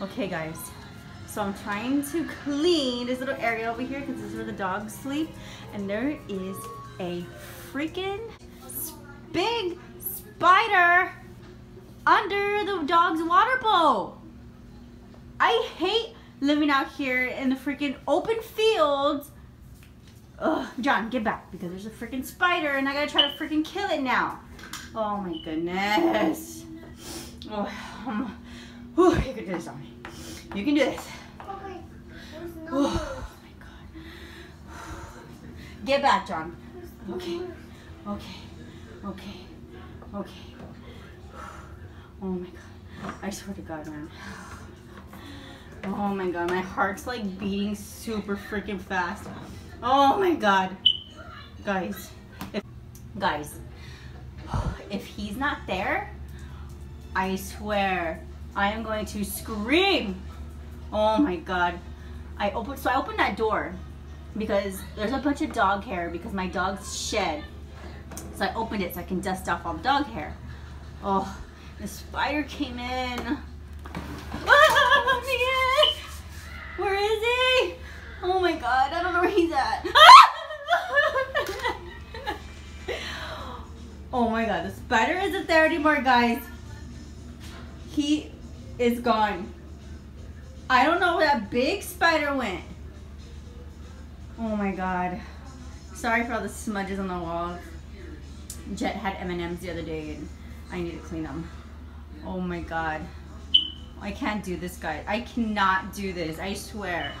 Okay, guys. So I'm trying to clean this little area over here because this is where the dogs sleep. And there is a freaking big spider under the dog's water bowl. I hate living out here in the freaking open fields. Ugh, John, get back because there's a freaking spider and I gotta try to freaking kill it now. Oh my goodness. Oh, whew, you can do this on me. You can do this. Okay. No Oh my god. Get back, John. Okay. Okay. Okay. Okay. Oh my god. I swear to God, man. Oh my god, my heart's like beating super freaking fast. Oh my god. Guys. If, guys. If he's not there, I swear I am going to scream. Oh my god. I opened so I opened that door because there's a bunch of dog hair because my dog's shed. So I opened it so I can dust off all the dog hair. Oh, the spider came in. Ah, man! Where is he? Oh my god, I don't know where he's at. oh my god, the spider isn't there anymore, guys. He is gone. I don't know where that big spider went. Oh my god. Sorry for all the smudges on the walls. Jet had M&Ms the other day and I need to clean them. Oh my god. I can't do this, guys. I cannot do this. I swear.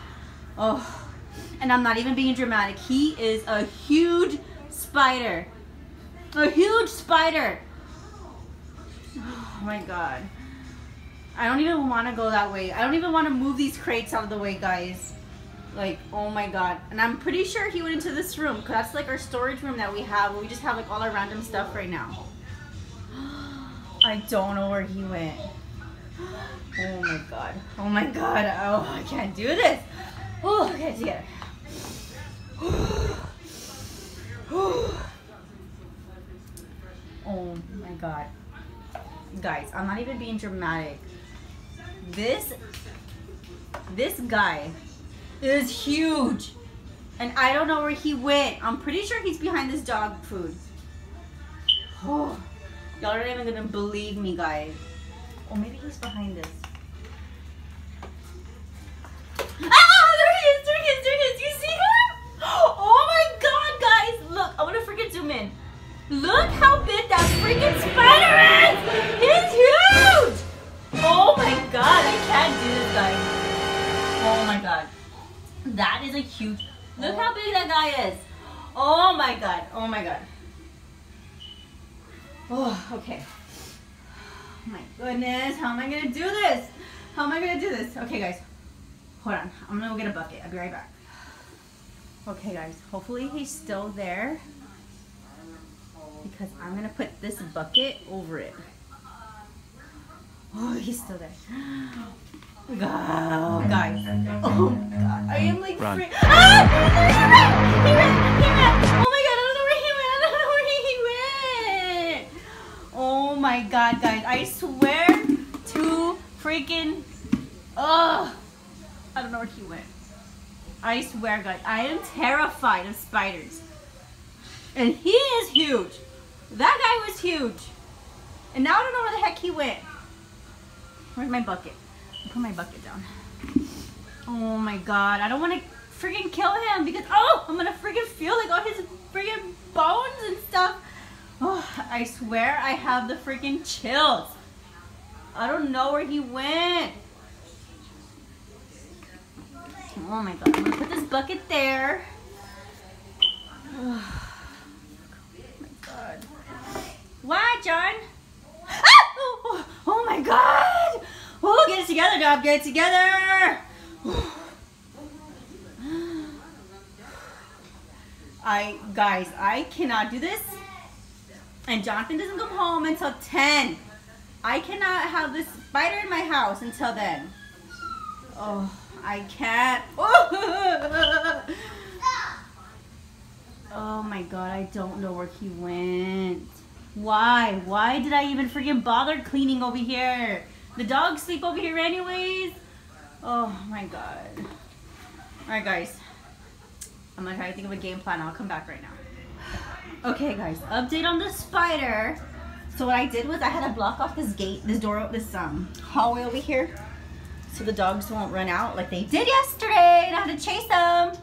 Oh. And I'm not even being dramatic. He is a huge spider. A huge spider. Oh my god. I don't even want to go that way. I don't even want to move these crates out of the way, guys. Like, oh my god. And I'm pretty sure he went into this room, because that's like our storage room that we have, where we just have like all our random stuff right now. I don't know where he went. Oh my god. Oh my god. Oh, I can't do this. Oh, okay, together. Oh my god. Guys, I'm not even being dramatic. This this guy is huge. And I don't know where he went. I'm pretty sure he's behind this dog food. Oh, y'all are not even gonna believe me, guys. Oh, maybe he's behind this. Huge. Look how big that guy is. Oh my god. Oh my god. Oh, okay. Oh my goodness. How am I gonna do this? How am I gonna do this? Okay, guys. Hold on. I'm gonna go get a bucket. I'll be right back. Okay, guys. Hopefully he's still there because I'm gonna put this bucket over it. Oh, he's still there. God, oh, guys. Oh God, I am like Run. freak- Ah! He ran! He ran! He ran! Oh my God, I don't know where he went. I don't know where he went. Oh my God, guys! I swear to freaking, ugh, I don't know where he went. I swear, guys, I am terrified of spiders. And he is huge. That guy was huge. And now I don't know where the heck he went. Where's my bucket? I'll put my bucket down. Oh my god. I don't want to freaking kill him because, oh, I'm going to freaking feel like all his freaking bones and stuff. Oh, I swear I have the freaking chills. I don't know where he went. Oh my god. I'm going to put this bucket there. Oh my god. What, John? Ah! Oh, oh my god! Oh, get it together, Dog. Get it together. I, guys, I cannot do this. And Jonathan doesn't come home until 10. I cannot have this spider in my house until then. Oh, I can't. Oh my god, I don't know where he went. Why? Why did I even freaking bother cleaning over here? The dogs sleep over here anyways. Oh my god. Alright guys. I'm gonna try to think of a game plan. I'll come back right now. Okay guys, update on the spider. So what I did was I had to block off this gate, this door, this um hallway over here. So the dogs won't run out like they did yesterday and I had to chase them.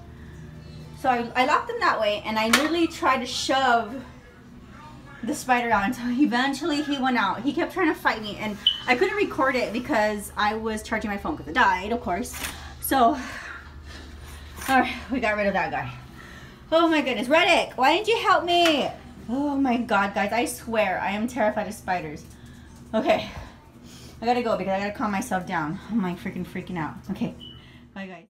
So I, I locked them that way and I literally tried to shove the spider out until eventually he went out. He kept trying to fight me and I couldn't record it because I was charging my phone because it died, of course. So, all right, we got rid of that guy. Oh my goodness, Reddick, why didn't you help me? Oh my God, guys, I swear I am terrified of spiders. Okay, I gotta go because I gotta calm myself down. I'm like freaking freaking out. Okay, bye guys.